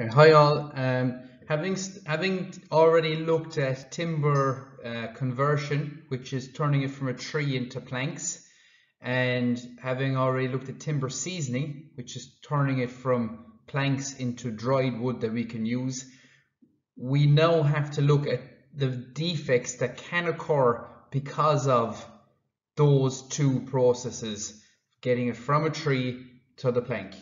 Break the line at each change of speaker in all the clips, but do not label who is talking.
Okay, hi all. Um, having having already looked at timber uh, conversion, which is turning it from a tree into planks, and having already looked at timber seasoning, which is turning it from planks into dried wood that we can use, we now have to look at the defects that can occur because of those two processes, getting it from a tree to the plank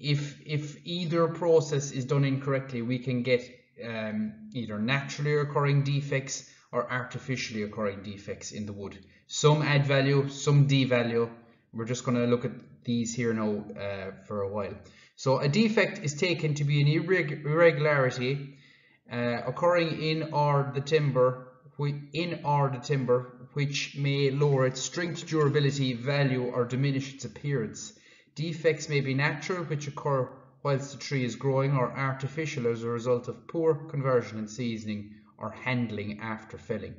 if if either process is done incorrectly, we can get um, either naturally occurring defects or artificially occurring defects in the wood. Some add value, some devalue. We're just going to look at these here now uh, for a while. So a defect is taken to be an irregularity uh, occurring in or the timber in or the timber which may lower its strength, durability, value or diminish its appearance. Defects may be natural, which occur whilst the tree is growing, or artificial as a result of poor conversion and seasoning or handling after felling.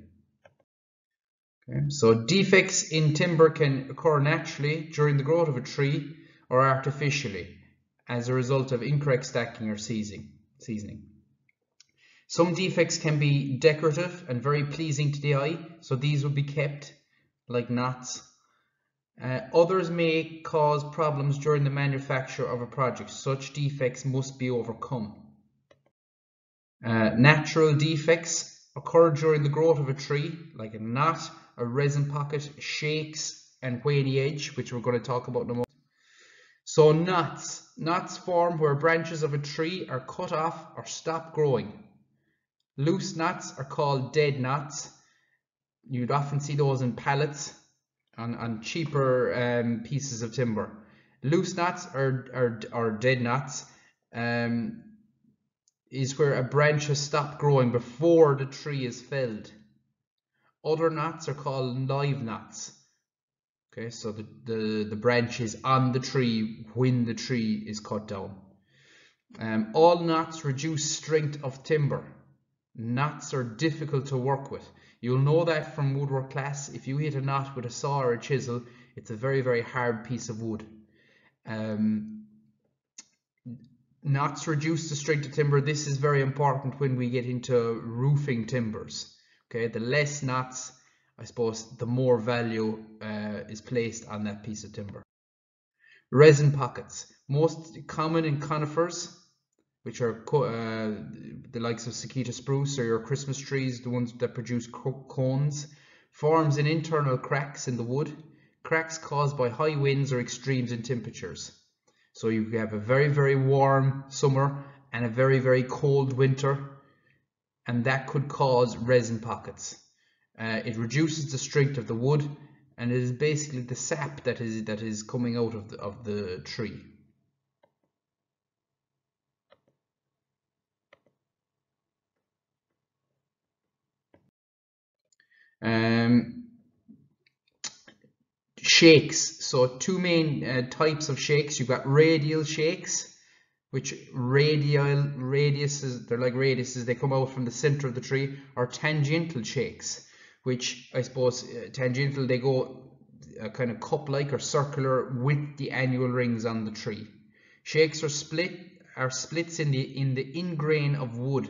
Okay. So defects in timber can occur naturally during the growth of a tree or artificially as a result of incorrect stacking or seasoning. Some defects can be decorative and very pleasing to the eye, so these will be kept like knots uh, others may cause problems during the manufacture of a project. Such defects must be overcome. Uh, natural defects occur during the growth of a tree, like a knot, a resin pocket, shakes, and wany edge, which we're going to talk about in a moment. So knots. Knots form where branches of a tree are cut off or stop growing. Loose knots are called dead knots. You'd often see those in pallets on, on cheaper um, pieces of timber. Loose knots or, or, or dead knots um, is where a branch has stopped growing before the tree is felled. Other knots are called live knots. Okay, so the, the, the branch is on the tree when the tree is cut down. Um, all knots reduce strength of timber. Knots are difficult to work with. You'll know that from woodwork class. If you hit a knot with a saw or a chisel, it's a very, very hard piece of wood. Um, knots reduce the strength of timber. This is very important when we get into roofing timbers. Okay, the less knots, I suppose, the more value uh, is placed on that piece of timber. Resin pockets. Most common in conifers which are uh, the likes of Sitka spruce or your Christmas trees, the ones that produce cones, forms in internal cracks in the wood, cracks caused by high winds or extremes in temperatures. So you have a very, very warm summer and a very, very cold winter, and that could cause resin pockets. Uh, it reduces the strength of the wood, and it is basically the sap that is that is coming out of the, of the tree. Um, shakes. So two main uh, types of shakes. You've got radial shakes, which radial radiuses, they're like radiuses, they come out from the center of the tree, or tangential shakes, which I suppose uh, tangential, they go uh, kind of cup-like or circular with the annual rings on the tree. Shakes are split are splits in the in the ingrain of wood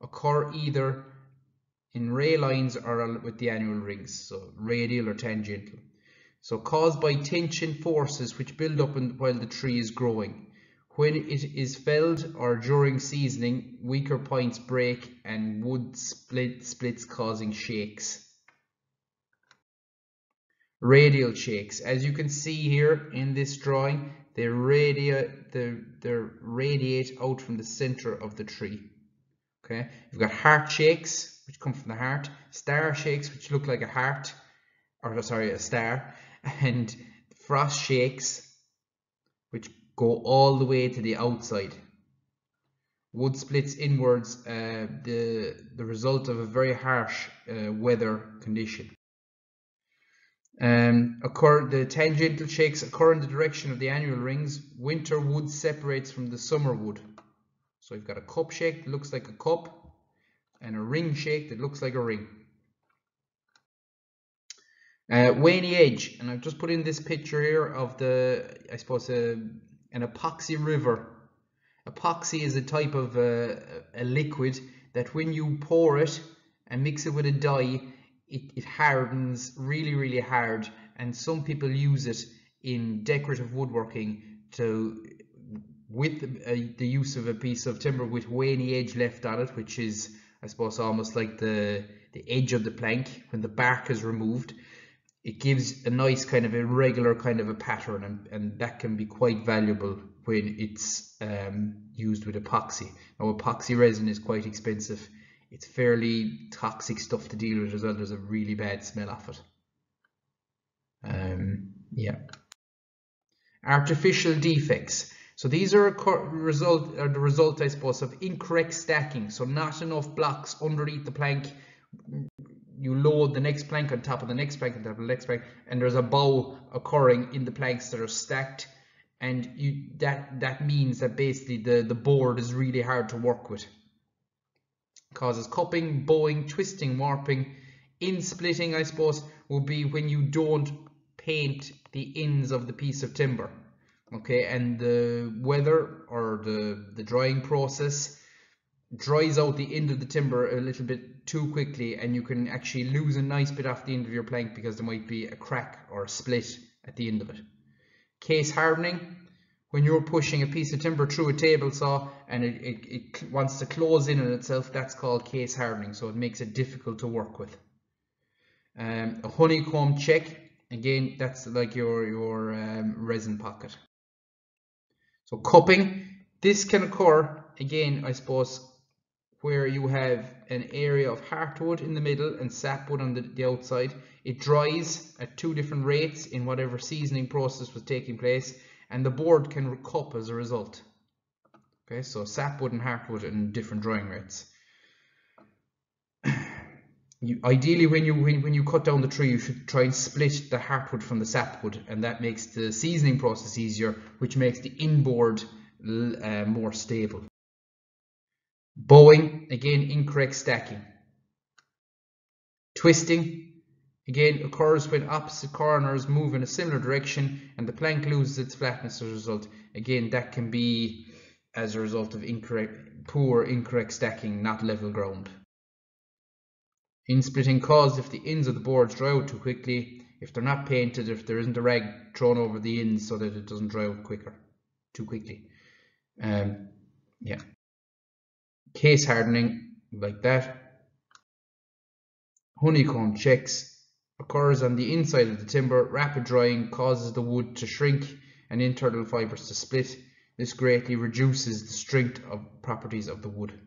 occur either in ray lines or with the annual rings, so radial or tangential. So caused by tension forces which build up while the tree is growing. When it is felled or during seasoning, weaker points break and wood split splits causing shakes. Radial shakes. As you can see here in this drawing, they radiate, they, they radiate out from the center of the tree. Okay, you've got heart shakes, which come from the heart, star shakes, which look like a heart, or sorry, a star, and frost shakes, which go all the way to the outside. Wood splits inwards, uh, the, the result of a very harsh uh, weather condition. Um, occur, the tangential shakes occur in the direction of the annual rings. Winter wood separates from the summer wood. So you've got a cup shake that looks like a cup, and a ring shake that looks like a ring. Uh, Wany Edge, and I've just put in this picture here of the, I suppose, uh, an epoxy river. Epoxy is a type of uh, a liquid that when you pour it and mix it with a dye, it, it hardens really, really hard. And some people use it in decorative woodworking to with the, uh, the use of a piece of timber with wany edge left on it, which is, I suppose, almost like the, the edge of the plank when the bark is removed. It gives a nice kind of irregular kind of a pattern, and, and that can be quite valuable when it's um, used with epoxy. Now, epoxy resin is quite expensive. It's fairly toxic stuff to deal with as well. There's a really bad smell off it. Um, yeah. Artificial defects. So these are result, are the result, I suppose, of incorrect stacking. So not enough blocks underneath the plank. You load the next plank on top of the next plank on top of the next plank, and there's a bow occurring in the planks that are stacked. And you that that means that basically the, the board is really hard to work with. Causes cupping, bowing, twisting, warping, end splitting, I suppose, will be when you don't paint the ends of the piece of timber okay and the weather or the the drying process dries out the end of the timber a little bit too quickly and you can actually lose a nice bit off the end of your plank because there might be a crack or a split at the end of it. Case hardening when you're pushing a piece of timber through a table saw and it, it, it wants to close in on itself that's called case hardening so it makes it difficult to work with. Um, a honeycomb check again that's like your your um, resin pocket so cupping, this can occur again, I suppose, where you have an area of heartwood in the middle and sapwood on the, the outside. It dries at two different rates in whatever seasoning process was taking place, and the board can cup as a result. Okay, so sapwood and heartwood in different drying rates. You, ideally, when you when, when you cut down the tree, you should try and split the heartwood from the sapwood, and that makes the seasoning process easier, which makes the inboard uh, more stable. Bowing, again, incorrect stacking. Twisting, again, occurs when opposite corners move in a similar direction and the plank loses its flatness as a result. Again, that can be as a result of incorrect, poor, incorrect stacking, not level ground. End splitting caused if the ends of the boards dry out too quickly, if they're not painted, if there isn't a rag thrown over the ends so that it doesn't dry out quicker, too quickly. Um, yeah. Case hardening, like that. Honeycomb checks occurs on the inside of the timber. Rapid drying causes the wood to shrink and internal fibers to split. This greatly reduces the strength of properties of the wood.